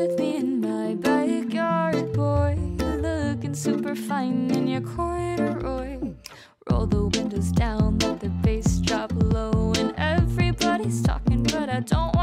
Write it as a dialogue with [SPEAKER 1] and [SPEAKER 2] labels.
[SPEAKER 1] With me in my backyard, boy. Looking super fine in your corduroy. Roll the windows down, let the bass drop low, and everybody's talking, but I don't